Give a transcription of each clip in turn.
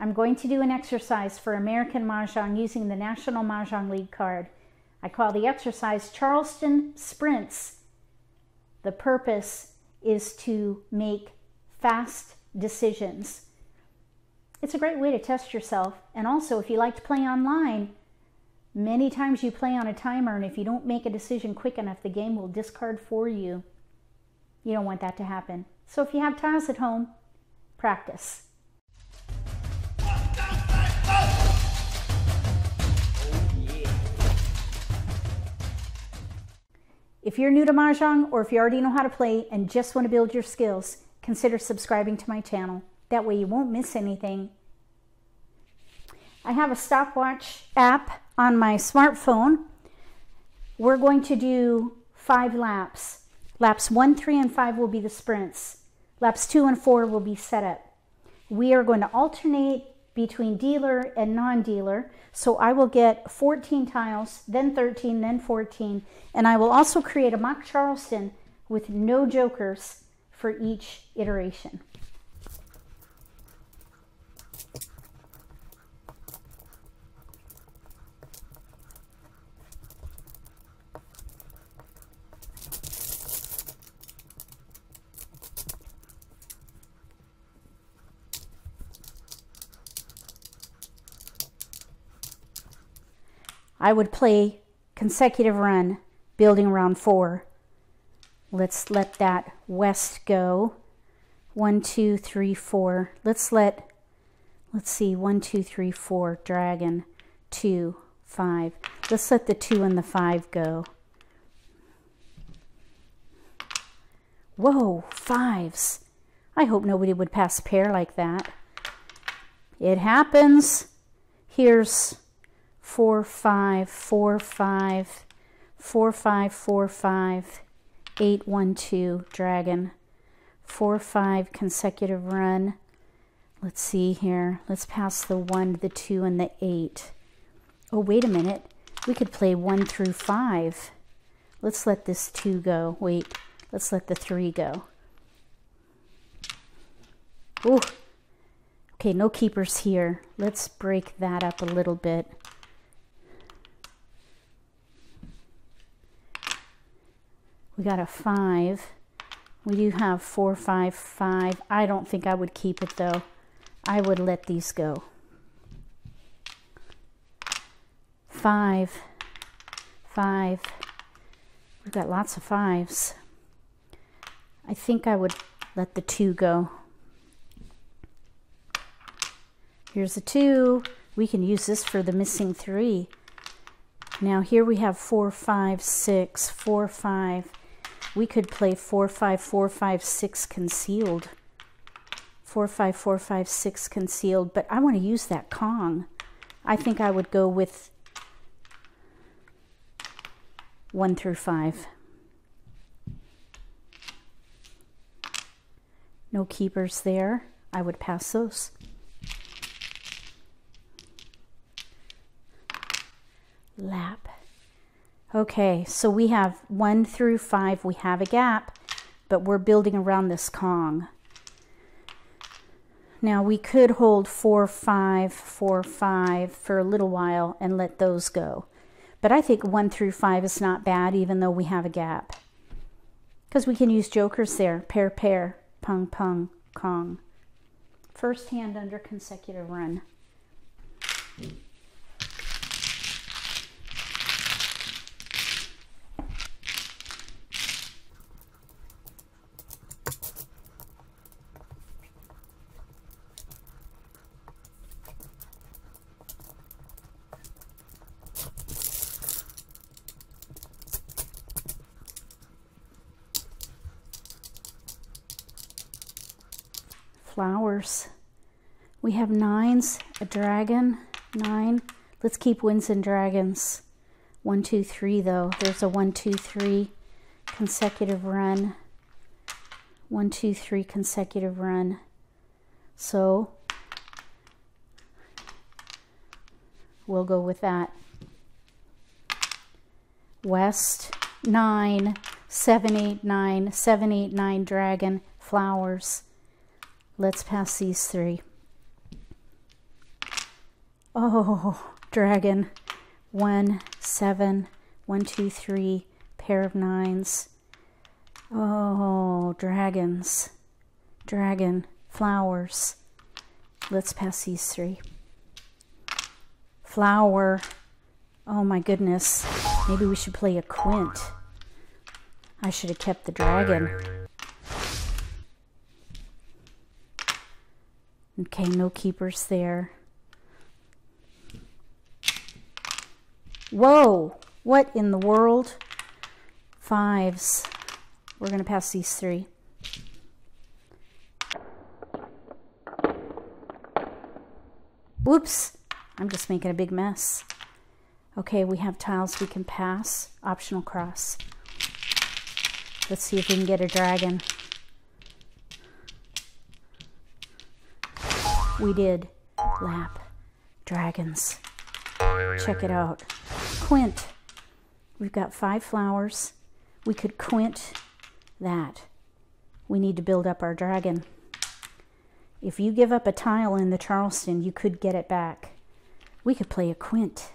I'm going to do an exercise for American Mahjong using the National Mah Jongg League card. I call the exercise Charleston Sprints. The purpose is to make fast decisions. It's a great way to test yourself. And also, if you like to play online, many times you play on a timer, and if you don't make a decision quick enough, the game will discard for you. You don't want that to happen. So if you have tiles at home, practice. If you're new to Mahjong or if you already know how to play and just want to build your skills, consider subscribing to my channel. That way you won't miss anything. I have a stopwatch app on my smartphone. We're going to do five laps. Laps one, three, and five will be the sprints. Laps two and four will be setup. We are going to alternate between dealer and non-dealer. So I will get 14 tiles, then 13, then 14. And I will also create a mock Charleston with no jokers for each iteration. I would play consecutive run, building around four. Let's let that west go. One, two, three, four. Let's let, let's see, one, two, three, four, dragon, two, five. Let's let the two and the five go. Whoa, fives. I hope nobody would pass a pair like that. It happens. Here's four, five, four, five, four, five, four, five, eight, one, two, dragon, four, five, consecutive run. Let's see here. Let's pass the one, the two, and the eight. Oh, wait a minute. We could play one through five. Let's let this two go. Wait, let's let the three go. Ooh. Okay, no keepers here. Let's break that up a little bit. We got a five. We do have four, five, five. I don't think I would keep it though. I would let these go. Five, five. We've got lots of fives. I think I would let the two go. Here's a two. We can use this for the missing three. Now here we have four, five, six, four, five, we could play 4, 5, 4, 5, 6 concealed. 4, 5, 4, 5, 6 concealed. But I want to use that Kong. I think I would go with 1 through 5. No keepers there. I would pass those. Lap. Okay, so we have one through five, we have a gap, but we're building around this Kong. Now we could hold four, five, four, five for a little while and let those go. But I think one through five is not bad, even though we have a gap. Because we can use jokers there, pair, pair, pung, pung, Kong. First hand under consecutive run. Flowers. We have nines, a dragon, nine. Let's keep winds and dragons. One, two, three, though. There's a one, two, three consecutive run. One, two, three consecutive run. So we'll go with that. West, nine, seven, eight, nine, seven, eight, nine, dragon, flowers. Let's pass these three. Oh, dragon. One, seven, one, two, three, pair of nines. Oh, dragons. Dragon, flowers. Let's pass these three. Flower. Oh my goodness. Maybe we should play a quint. I should have kept the dragon. Okay, no keepers there. Whoa! What in the world? Fives. We're going to pass these three. Whoops! I'm just making a big mess. Okay, we have tiles we can pass. Optional cross. Let's see if we can get a dragon. We did. Lap. Dragons. Check it out. Quint. We've got five flowers. We could quint that. We need to build up our dragon. If you give up a tile in the Charleston, you could get it back. We could play a quint.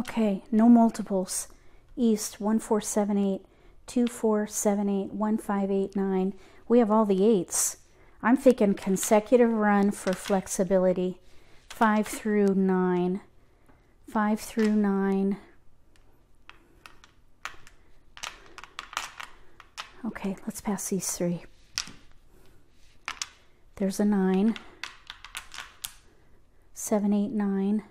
Okay, no multiples. East 1478, 2478, 1589. We have all the eights. I'm thinking consecutive run for flexibility. 5 through 9. 5 through 9. Okay, let's pass these three. There's a 9. 7, 8, 9.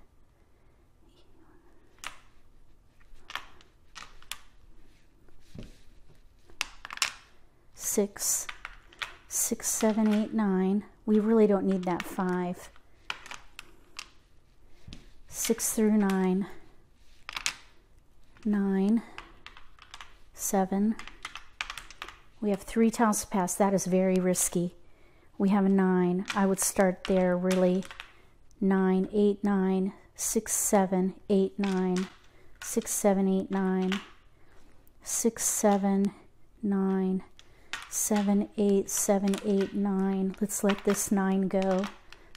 Six, six, seven, eight, nine. We really don't need that five. Six through nine, nine, seven. We have three tiles to pass. That is very risky. We have a nine. I would start there really. Nine, eight, nine, six, seven, eight, nine, six, seven, eight, nine, six, seven, nine, seven, eight, seven, eight, nine. Let's let this nine go.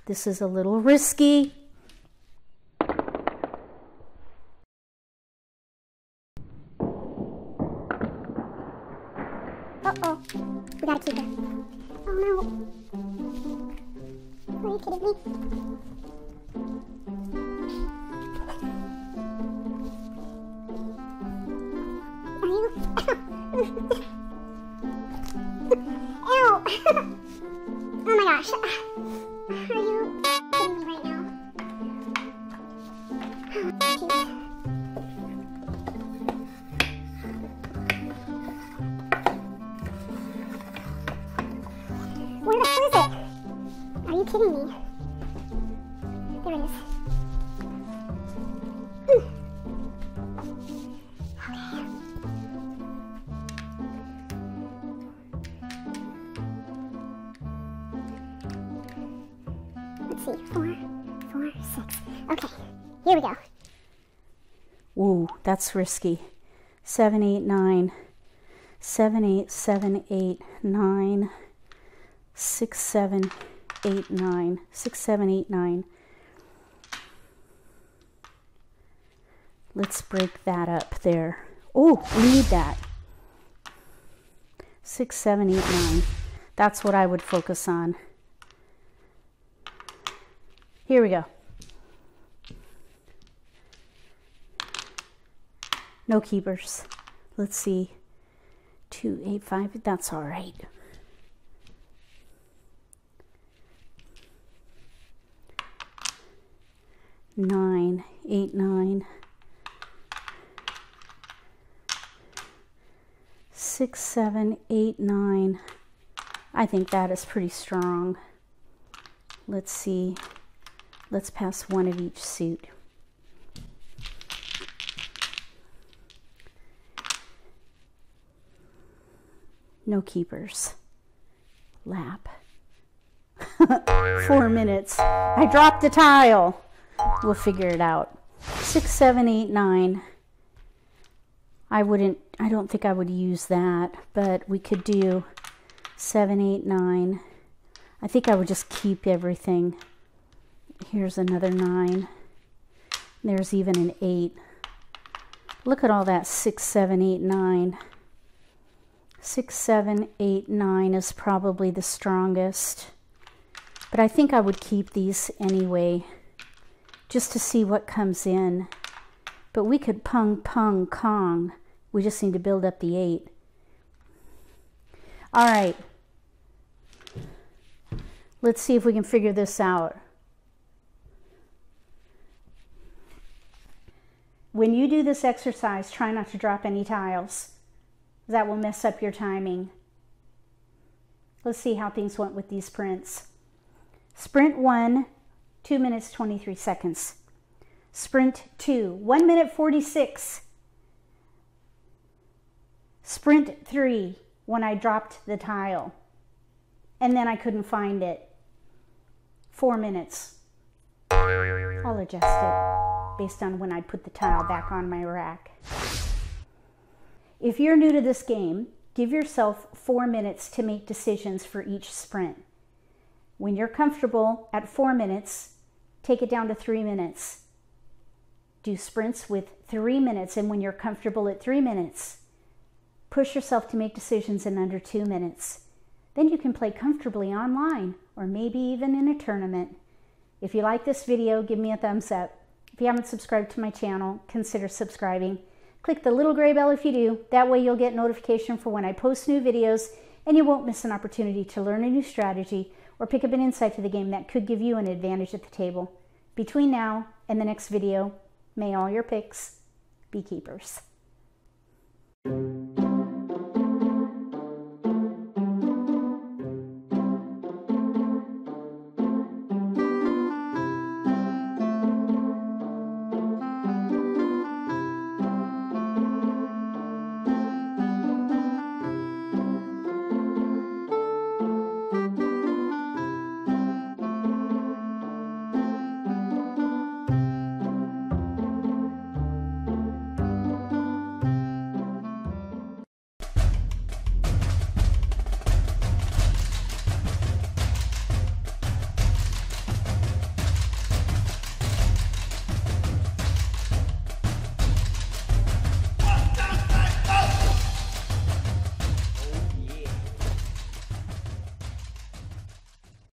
This is a little risky. Uh-oh, we gotta keep it. Oh no. Are you kidding me? Are you? oh my gosh. Are you kidding me right now? Where the hell is it? Are you kidding me? Okay, here we go. Ooh, that's risky. Seven, eight, nine. Seven, eight, seven, eight, nine. Six, seven, eight, nine. Six, seven, eight, nine. Let's break that up there. Oh, we need that. Six, seven, eight, nine. That's what I would focus on. Here we go. No keepers. Let's see. Two, eight, five. That's all right. Nine, eight, nine. Six, seven, eight, nine. I think that is pretty strong. Let's see. Let's pass one of each suit. No keepers. Lap. Four minutes. I dropped a tile. We'll figure it out. Six, seven, eight, nine. I wouldn't, I don't think I would use that, but we could do seven, eight, nine. I think I would just keep everything. Here's another nine. There's even an eight. Look at all that six, seven, eight, nine. Six, seven, eight, nine is probably the strongest. But I think I would keep these anyway, just to see what comes in. But we could pung, pung, kong. We just need to build up the eight. All right. Let's see if we can figure this out. When you do this exercise, try not to drop any tiles. That will mess up your timing. Let's see how things went with these sprints. Sprint 1, 2 minutes 23 seconds. Sprint 2, 1 minute 46. Sprint 3, when I dropped the tile. And then I couldn't find it. 4 minutes. I'll adjust it based on when I put the tile back on my rack. If you're new to this game, give yourself four minutes to make decisions for each sprint. When you're comfortable at four minutes, take it down to three minutes. Do sprints with three minutes, and when you're comfortable at three minutes, push yourself to make decisions in under two minutes. Then you can play comfortably online or maybe even in a tournament. If you like this video, give me a thumbs up. If you haven't subscribed to my channel, consider subscribing. Click the little gray bell if you do. That way you'll get notification for when I post new videos and you won't miss an opportunity to learn a new strategy or pick up an insight to the game that could give you an advantage at the table. Between now and the next video, may all your picks be keepers.